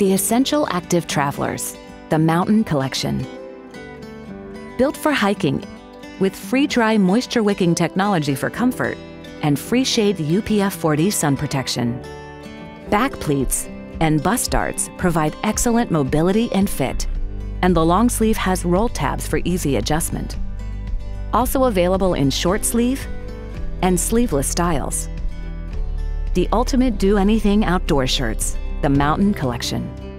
The Essential Active Travelers, the Mountain Collection. Built for hiking with free dry moisture wicking technology for comfort and free shade UPF 40 sun protection. Back pleats and bust darts provide excellent mobility and fit, and the long sleeve has roll tabs for easy adjustment. Also available in short sleeve and sleeveless styles. The ultimate do anything outdoor shirts, the Mountain Collection.